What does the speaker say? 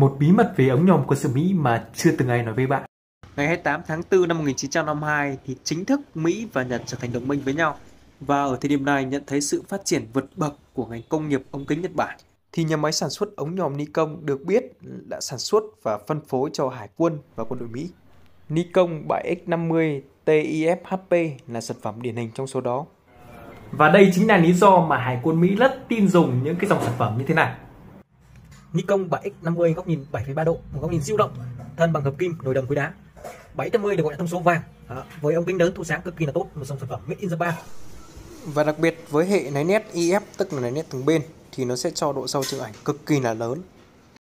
Một bí mật về ống nhòm quân sự Mỹ mà chưa từng ai nói với bạn. Ngày 28 tháng 4 năm 1952 thì chính thức Mỹ và Nhật trở thành đồng minh với nhau. Và ở thời điểm này nhận thấy sự phát triển vượt bậc của ngành công nghiệp ống kính Nhật Bản thì nhà máy sản xuất ống nhòm Nikon được biết đã sản xuất và phân phối cho Hải quân và quân đội Mỹ. Nikon 7X50 TIF-HP là sản phẩm điển hình trong số đó. Và đây chính là lý do mà Hải quân Mỹ rất tin dùng những cái dòng sản phẩm như thế này. Nikon 7X50 góc nhìn 7,3 độ, một góc nhìn siêu rộng, thân bằng hợp kim, nồi đồng quý đá. 750 được gọi là thông số vàng, à, với ống kính lớn thu sáng cực kỳ là tốt, một dòng sản phẩm made in Japan. Và đặc biệt với hệ náy nét IF tức là náy nét từng bên thì nó sẽ cho độ sâu chụp ảnh cực kỳ là lớn